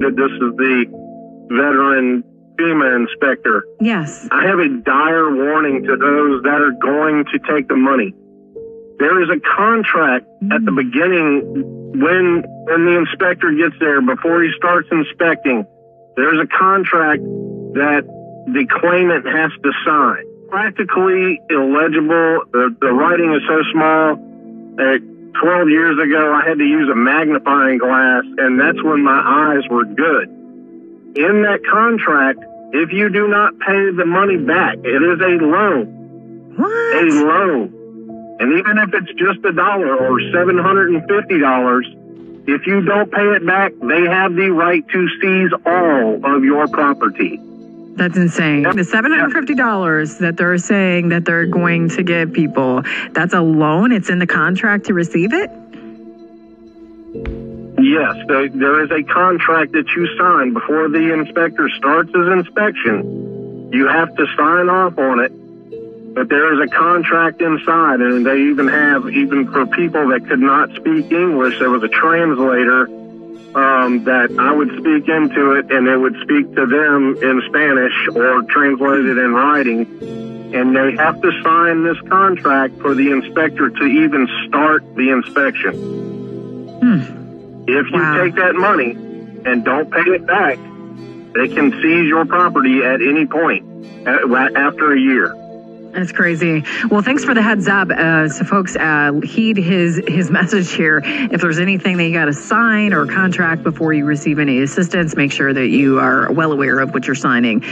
that this is the veteran FEMA inspector. Yes. I have a dire warning to those that are going to take the money. There is a contract at the hmm. beginning when when the inspector gets there before he starts inspecting. There's a contract that the claimant has to sign. Practically illegible. The, the writing is so small. That 12 years ago, I had to use a magnifying glass, and that's when my eyes were good. In that contract, if you do not pay the money back, it is a loan. What? A loan. And even if it's just a dollar or $750, if you don't pay it back, they have the right to seize all of your property. That's insane. The $750 that they're saying that they're going to give people, that's a loan. It's in the contract to receive it. Yes, there, there is a contract that you sign before the inspector starts his inspection. You have to sign off on it, but there is a contract inside, and they even have, even for people that could not speak English, there was a translator um, that I would speak into it, and it would speak to them in Spanish or translated in writing. And they have to sign this contract for the inspector to even start the inspection. Hmm. If you Wow. take that money and don't pay it back, they can seize your property at any point uh, after a year. That's crazy. Well, thanks for the heads up. Uh, so, folks, uh, heed his his message here. If there's anything that you got to sign or contract before you receive any assistance, make sure that you are well aware of what you're signing.